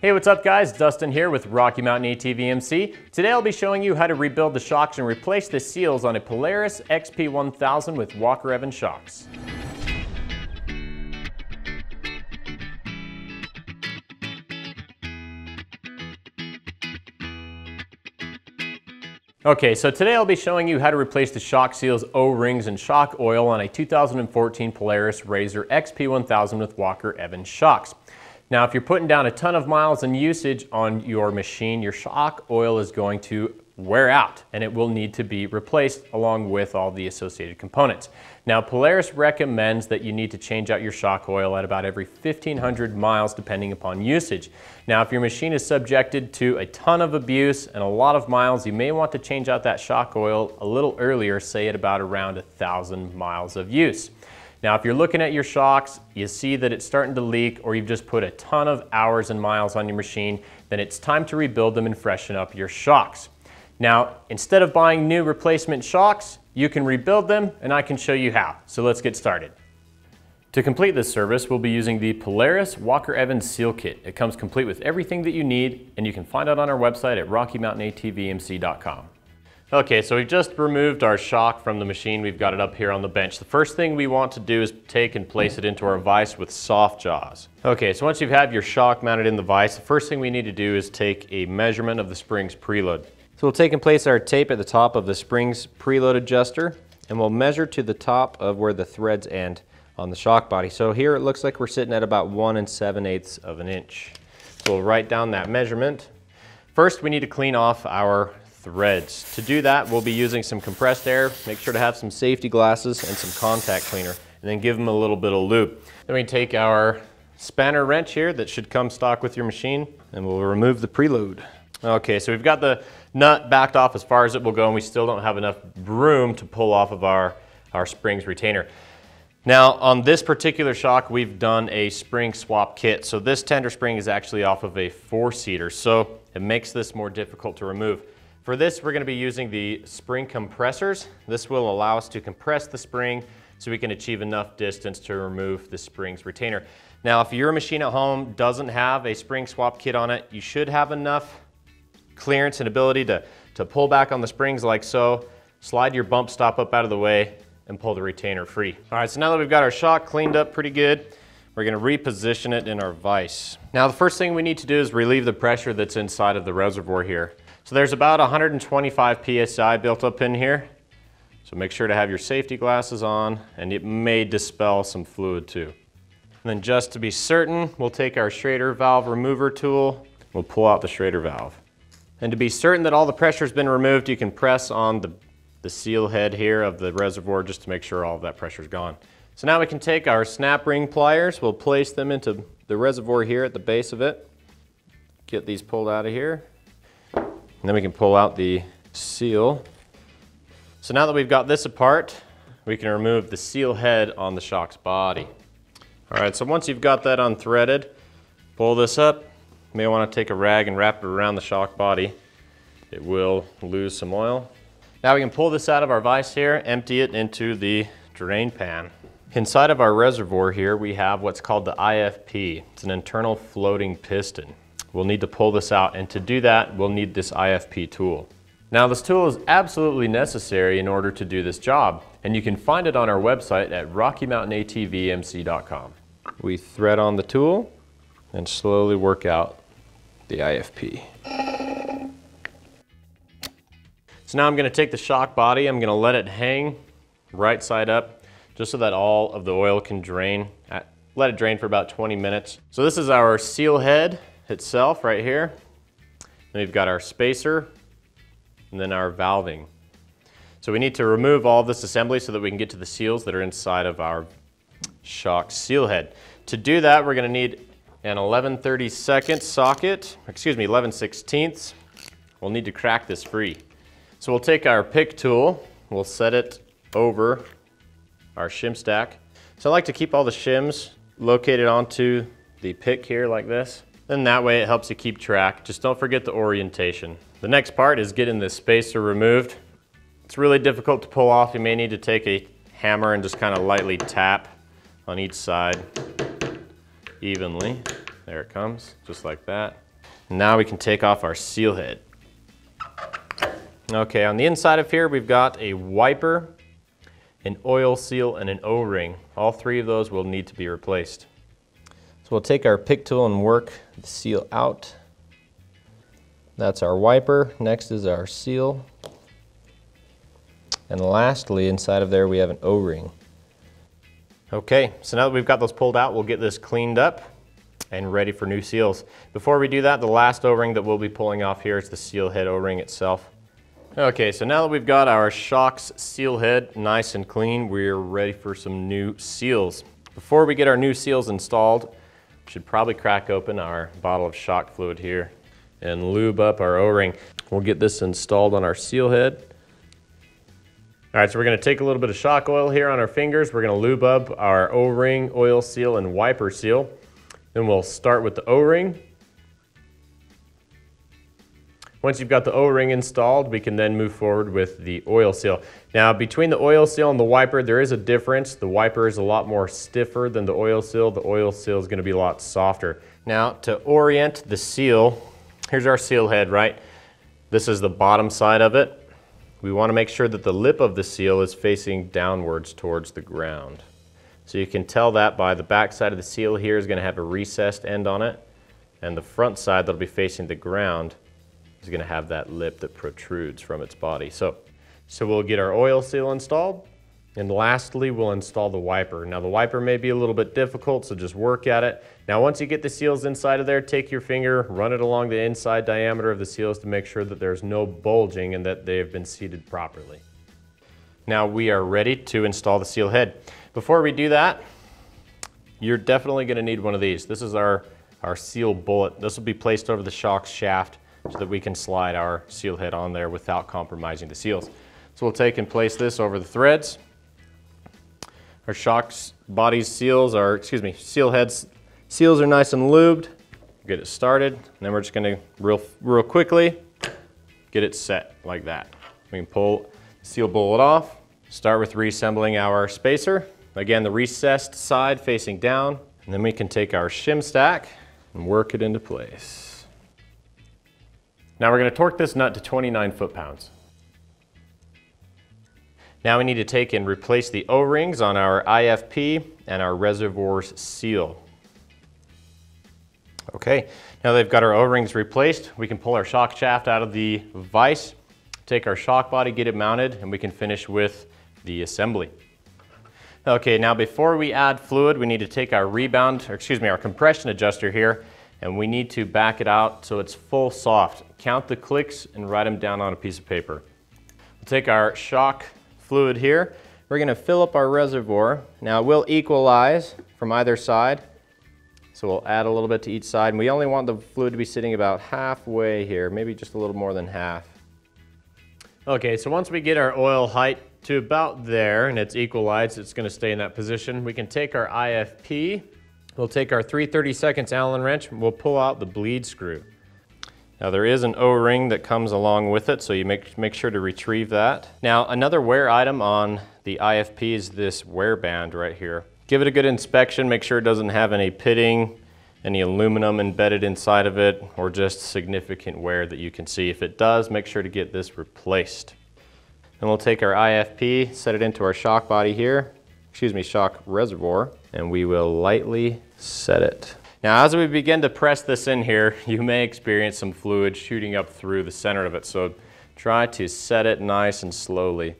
Hey, what's up guys? Dustin here with Rocky Mountain ATVMC. Today I'll be showing you how to rebuild the shocks and replace the seals on a Polaris XP1000 with Walker Evans shocks. Okay, so today I'll be showing you how to replace the shock seals, O-rings, and shock oil on a 2014 Polaris RZR XP1000 with Walker Evans shocks. Now, if you're putting down a ton of miles and usage on your machine, your shock oil is going to wear out and it will need to be replaced along with all the associated components. Now, Polaris recommends that you need to change out your shock oil at about every 1500 miles depending upon usage. Now, if your machine is subjected to a ton of abuse and a lot of miles, you may want to change out that shock oil a little earlier, say at about around a thousand miles of use. Now, if you're looking at your shocks, you see that it's starting to leak or you've just put a ton of hours and miles on your machine, then it's time to rebuild them and freshen up your shocks. Now, instead of buying new replacement shocks, you can rebuild them and I can show you how. So let's get started. To complete this service, we'll be using the Polaris Walker Evans Seal Kit. It comes complete with everything that you need and you can find it on our website at RockyMountainATVMC.com. Okay, so we've just removed our shock from the machine. We've got it up here on the bench. The first thing we want to do is take and place it into our vise with soft jaws. Okay, so once you've had your shock mounted in the vise, the first thing we need to do is take a measurement of the springs preload. So we'll take and place our tape at the top of the springs preload adjuster and we'll measure to the top of where the threads end on the shock body. So here it looks like we're sitting at about one and seven eighths of an inch. So we'll write down that measurement. First, we need to clean off our threads. To do that, we'll be using some compressed air. Make sure to have some safety glasses and some contact cleaner, and then give them a little bit of lube. Then we take our spanner wrench here that should come stock with your machine, and we'll remove the preload. Okay, so we've got the nut backed off as far as it will go, and we still don't have enough room to pull off of our, our springs retainer. Now, on this particular shock, we've done a spring swap kit. So this tender spring is actually off of a four-seater, so it makes this more difficult to remove. For this, we're gonna be using the spring compressors. This will allow us to compress the spring so we can achieve enough distance to remove the spring's retainer. Now, if your machine at home doesn't have a spring swap kit on it, you should have enough clearance and ability to, to pull back on the springs like so, slide your bump stop up out of the way, and pull the retainer free. All right, so now that we've got our shock cleaned up pretty good, we're gonna reposition it in our vise. Now, the first thing we need to do is relieve the pressure that's inside of the reservoir here. So there's about 125 PSI built up in here. So make sure to have your safety glasses on and it may dispel some fluid too. And then just to be certain, we'll take our Schrader valve remover tool. We'll pull out the Schrader valve. And to be certain that all the pressure's been removed, you can press on the, the seal head here of the reservoir just to make sure all of that pressure's gone. So now we can take our snap ring pliers, we'll place them into the reservoir here at the base of it. Get these pulled out of here. And then we can pull out the seal. So now that we've got this apart, we can remove the seal head on the shock's body. All right, so once you've got that unthreaded, pull this up. You may want to take a rag and wrap it around the shock body. It will lose some oil. Now we can pull this out of our vise here, empty it into the drain pan. Inside of our reservoir here, we have what's called the IFP. It's an internal floating piston. We'll need to pull this out and to do that we'll need this IFP tool. Now this tool is absolutely necessary in order to do this job and you can find it on our website at RockyMountainATVMC.com. We thread on the tool and slowly work out the IFP. So now I'm going to take the shock body, I'm going to let it hang right side up just so that all of the oil can drain. Let it drain for about 20 minutes. So this is our seal head itself right here. Then we've got our spacer and then our valving. So we need to remove all this assembly so that we can get to the seals that are inside of our shock seal head. To do that, we're gonna need an 11 32nd socket, excuse me, 11 16ths. We'll need to crack this free. So we'll take our pick tool, we'll set it over our shim stack. So I like to keep all the shims located onto the pick here like this. Then that way it helps you keep track. Just don't forget the orientation. The next part is getting this spacer removed. It's really difficult to pull off. You may need to take a hammer and just kind of lightly tap on each side evenly. There it comes, just like that. Now we can take off our seal head. Okay, on the inside of here, we've got a wiper, an oil seal, and an O-ring. All three of those will need to be replaced. So we'll take our pick tool and work the seal out. That's our wiper. Next is our seal. And lastly, inside of there, we have an O-ring. Okay, so now that we've got those pulled out, we'll get this cleaned up and ready for new seals. Before we do that, the last O-ring that we'll be pulling off here is the seal head O-ring itself. Okay, so now that we've got our shocks seal head nice and clean, we're ready for some new seals. Before we get our new seals installed, should probably crack open our bottle of shock fluid here and lube up our O-ring. We'll get this installed on our seal head. All right, so we're gonna take a little bit of shock oil here on our fingers. We're gonna lube up our O-ring, oil seal, and wiper seal. Then we'll start with the O-ring. Once you've got the O-ring installed, we can then move forward with the oil seal. Now, between the oil seal and the wiper, there is a difference. The wiper is a lot more stiffer than the oil seal. The oil seal is gonna be a lot softer. Now, to orient the seal, here's our seal head, right? This is the bottom side of it. We wanna make sure that the lip of the seal is facing downwards towards the ground. So you can tell that by the back side of the seal here is gonna have a recessed end on it, and the front side that'll be facing the ground is going to have that lip that protrudes from its body. So, so we'll get our oil seal installed. And lastly, we'll install the wiper. Now the wiper may be a little bit difficult, so just work at it. Now once you get the seals inside of there, take your finger, run it along the inside diameter of the seals to make sure that there's no bulging and that they have been seated properly. Now we are ready to install the seal head. Before we do that, you're definitely gonna need one of these. This is our, our seal bullet. This will be placed over the shock shaft so that we can slide our seal head on there without compromising the seals. So we'll take and place this over the threads. Our shocks, bodies, seals are, excuse me, seal heads, seals are nice and lubed. Get it started, and then we're just gonna real, real quickly get it set like that. We can pull seal bullet off, start with reassembling our spacer. Again, the recessed side facing down, and then we can take our shim stack and work it into place. Now we're going to torque this nut to 29 foot-pounds. Now we need to take and replace the O-rings on our IFP and our reservoir's seal. Okay, now they've got our O-rings replaced, we can pull our shock shaft out of the vise, take our shock body, get it mounted, and we can finish with the assembly. Okay, now before we add fluid, we need to take our rebound, excuse me, our compression adjuster here, and we need to back it out so it's full soft. Count the clicks and write them down on a piece of paper. We'll take our shock fluid here. We're gonna fill up our reservoir. Now we'll equalize from either side. So we'll add a little bit to each side. And we only want the fluid to be sitting about halfway here, maybe just a little more than half. Okay, so once we get our oil height to about there and it's equalized, it's gonna stay in that position, we can take our IFP We'll take our 3 32nds Allen wrench and we'll pull out the bleed screw. Now there is an O-ring that comes along with it, so you make, make sure to retrieve that. Now another wear item on the IFP is this wear band right here. Give it a good inspection, make sure it doesn't have any pitting, any aluminum embedded inside of it, or just significant wear that you can see. If it does, make sure to get this replaced. Then we'll take our IFP, set it into our shock body here, excuse me, shock reservoir, and we will lightly set it. Now as we begin to press this in here, you may experience some fluid shooting up through the center of it, so try to set it nice and slowly.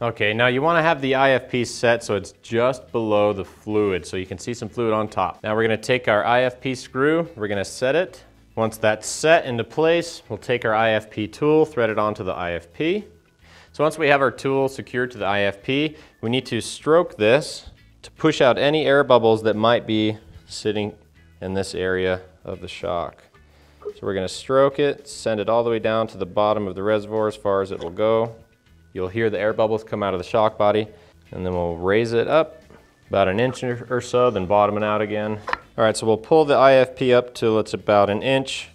Okay, now you want to have the IFP set so it's just below the fluid, so you can see some fluid on top. Now we're going to take our IFP screw, we're going to set it. Once that's set into place, we'll take our IFP tool, thread it onto the IFP. So once we have our tool secured to the IFP, we need to stroke this to push out any air bubbles that might be sitting in this area of the shock. So we're going to stroke it, send it all the way down to the bottom of the reservoir as far as it will go. You'll hear the air bubbles come out of the shock body, and then we'll raise it up about an inch or so, then bottom it out again. All right, so we'll pull the IFP up till it's about an inch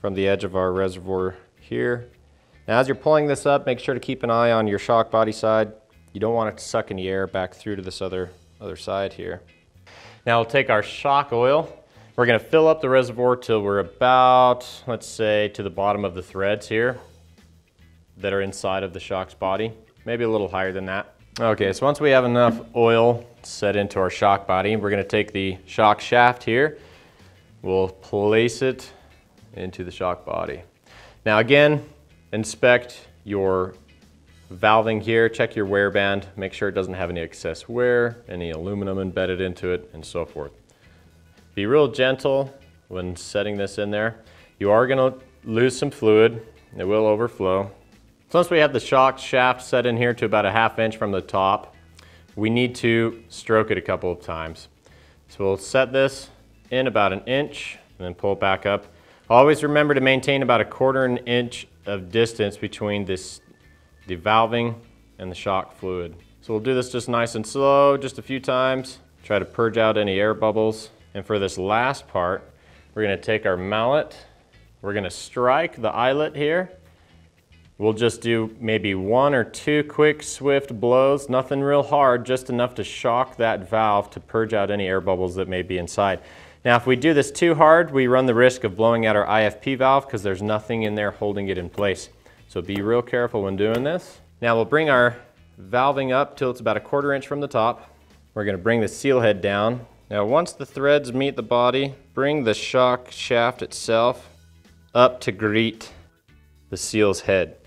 from the edge of our reservoir here. Now as you're pulling this up, make sure to keep an eye on your shock body side. You don't want it to suck any air back through to this other, other side here. Now we'll take our shock oil We're gonna fill up the reservoir till we're about, let's say, to the bottom of the threads here that are inside of the shock's body. Maybe a little higher than that. Okay, so once we have enough oil set into our shock body, we're gonna take the shock shaft here. We'll place it into the shock body. Now again, inspect your valving here, check your wear band, make sure it doesn't have any excess wear, any aluminum embedded into it, and so forth. Be real gentle when setting this in there. You are gonna lose some fluid. It will overflow. So once we have the shock shaft set in here to about a half inch from the top, we need to stroke it a couple of times. So we'll set this in about an inch and then pull it back up. Always remember to maintain about a quarter an inch of distance between this, the valving and the shock fluid. So we'll do this just nice and slow, just a few times. Try to purge out any air bubbles. And for this last part, we're gonna take our mallet, we're gonna strike the eyelet here. We'll just do maybe one or two quick, swift blows, nothing real hard, just enough to shock that valve to purge out any air bubbles that may be inside. Now, if we do this too hard, we run the risk of blowing out our IFP valve because there's nothing in there holding it in place. So be real careful when doing this. Now we'll bring our valving up till it's about a quarter inch from the top. We're gonna bring the seal head down now once the threads meet the body, bring the shock shaft itself up to greet the seal's head.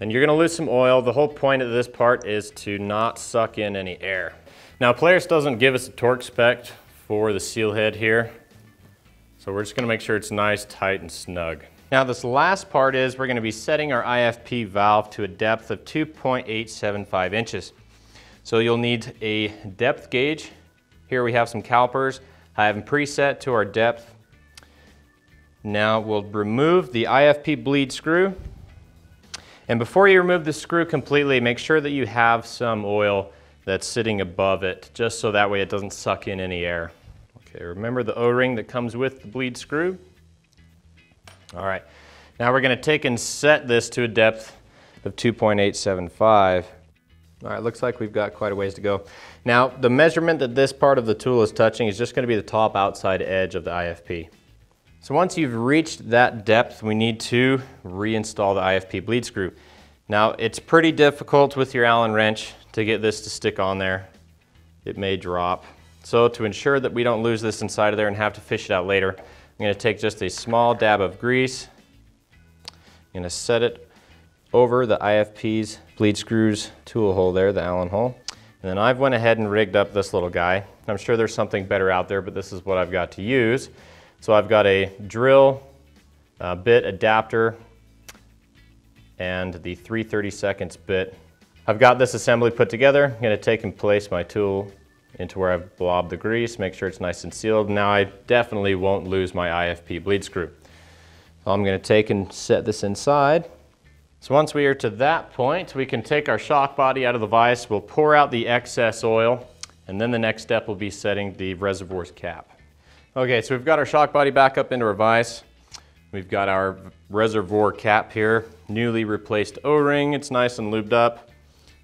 And you're gonna lose some oil. The whole point of this part is to not suck in any air. Now Polaris doesn't give us a torque spec for the seal head here. So we're just gonna make sure it's nice, tight, and snug. Now this last part is we're gonna be setting our IFP valve to a depth of 2.875 inches. So you'll need a depth gauge here we have some calipers. I have them preset to our depth. Now we'll remove the IFP bleed screw. And before you remove the screw completely, make sure that you have some oil that's sitting above it, just so that way it doesn't suck in any air. Okay, remember the O-ring that comes with the bleed screw? All right, now we're gonna take and set this to a depth of 2.875. All right, looks like we've got quite a ways to go. Now, the measurement that this part of the tool is touching is just gonna be the top outside edge of the IFP. So once you've reached that depth, we need to reinstall the IFP bleed screw. Now, it's pretty difficult with your Allen wrench to get this to stick on there. It may drop. So to ensure that we don't lose this inside of there and have to fish it out later, I'm gonna take just a small dab of grease. I'm gonna set it over the IFP's bleed screws tool hole there, the Allen hole. And then I've went ahead and rigged up this little guy. I'm sure there's something better out there, but this is what I've got to use. So I've got a drill, a bit adapter, and the 3 seconds bit. I've got this assembly put together. I'm gonna take and place my tool into where I've blobbed the grease, make sure it's nice and sealed. Now I definitely won't lose my IFP bleed screw. I'm gonna take and set this inside. So once we are to that point, we can take our shock body out of the vise, we'll pour out the excess oil, and then the next step will be setting the reservoir's cap. Okay, so we've got our shock body back up into our vise. We've got our reservoir cap here, newly replaced O-ring. It's nice and lubed up.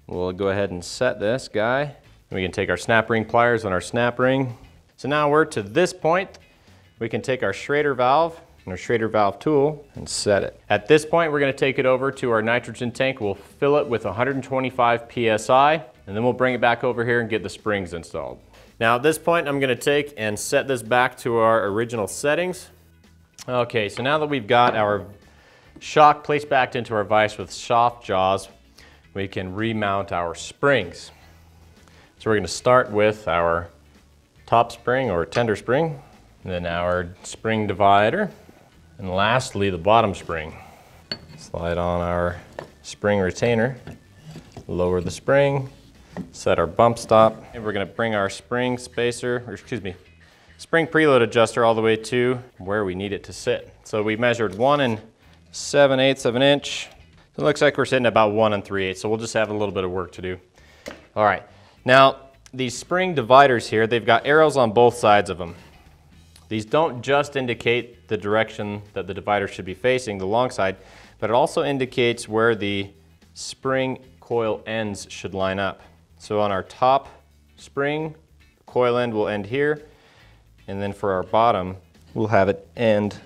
We'll go ahead and set this guy. We can take our snap ring pliers on our snap ring. So now we're to this point. We can take our Schrader valve and our Schrader valve tool and set it. At this point, we're gonna take it over to our nitrogen tank. We'll fill it with 125 PSI, and then we'll bring it back over here and get the springs installed. Now at this point, I'm gonna take and set this back to our original settings. Okay, so now that we've got our shock placed back into our vise with soft jaws, we can remount our springs. So we're gonna start with our top spring or tender spring, then our spring divider, and lastly, the bottom spring. Slide on our spring retainer, lower the spring, set our bump stop, and we're gonna bring our spring spacer, or excuse me, spring preload adjuster all the way to where we need it to sit. So we measured one and seven eighths of an inch. It looks like we're sitting about one and three eighths, so we'll just have a little bit of work to do. All right, now these spring dividers here, they've got arrows on both sides of them. These don't just indicate the direction that the divider should be facing, the long side, but it also indicates where the spring coil ends should line up. So on our top spring, coil end will end here, and then for our bottom, we'll have it end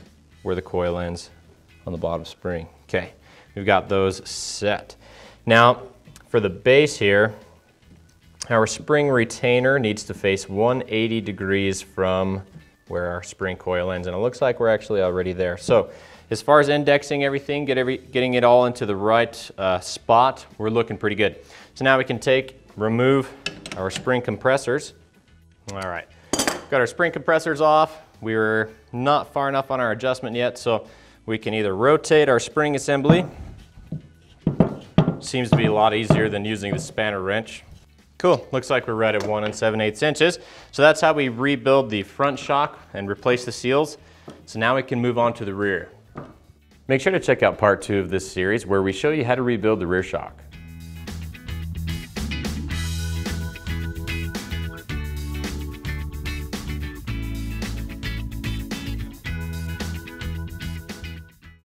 where the coil ends on the bottom spring. Okay, we've got those set. Now, for the base here, our spring retainer needs to face 180 degrees from where our spring coil ends, and it looks like we're actually already there. So as far as indexing everything, get every, getting it all into the right uh, spot, we're looking pretty good. So now we can take, remove our spring compressors. All right, got our spring compressors off. We were not far enough on our adjustment yet, so we can either rotate our spring assembly. Seems to be a lot easier than using the spanner wrench. Cool, looks like we're right at one and seven eighths inches. So that's how we rebuild the front shock and replace the seals. So now we can move on to the rear. Make sure to check out part two of this series where we show you how to rebuild the rear shock.